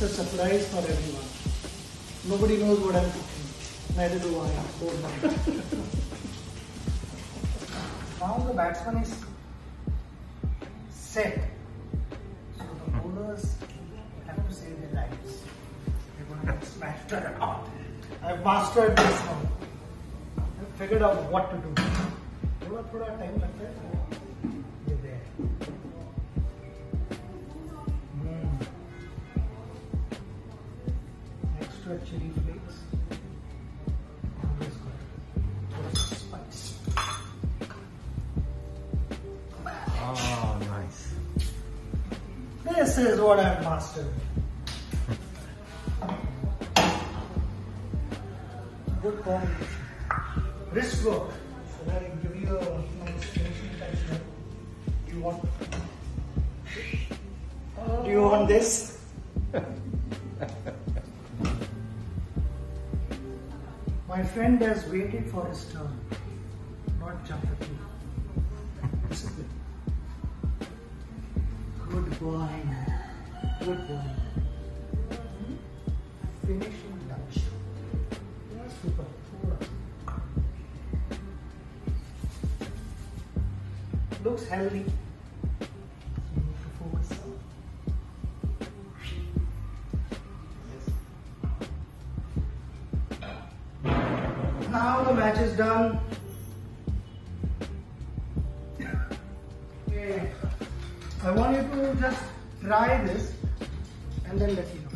It's a surprise for everyone. Nobody knows what I'm cooking. Neither do I. Don't mind. now the batsman is set. So the bowlers have to save their lives. They're going to get smashed around. I've mastered this now. I've figured out what to do. थोड़ा थोड़ा time लगता है chili flakes. Oh, nice. This is what I've mastered. Good combination. Wrist work. So that you a nice finishing touch. You want? Do you want this? My friend has waited for his turn, not jumped at. Discipline. Good boy. Good boy. Finishing touch. Super. Looks healthy. Now the match is done. Okay. I want you to just try this and then let me know.